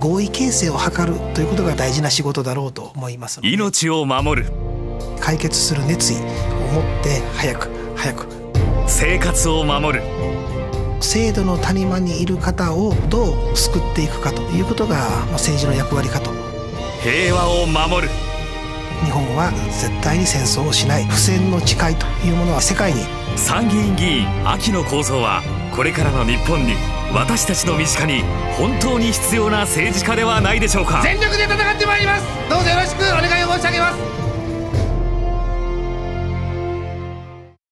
合意形成を図るということが大事な仕事だろうと思います命を守る。解決する熱意を持って早く早く。生活を守る。制度の谷間にいる方をどう救っていくかということが政治の役割かと。平和を守るは絶対に戦争をしない。不戦の誓いというものは世界に。参議院議員秋の構想はこれからの日本に私たちの身近に本当に必要な政治家ではないでしょうか。全力で戦ってまいります。どうぞよろしくお願いを申し上げます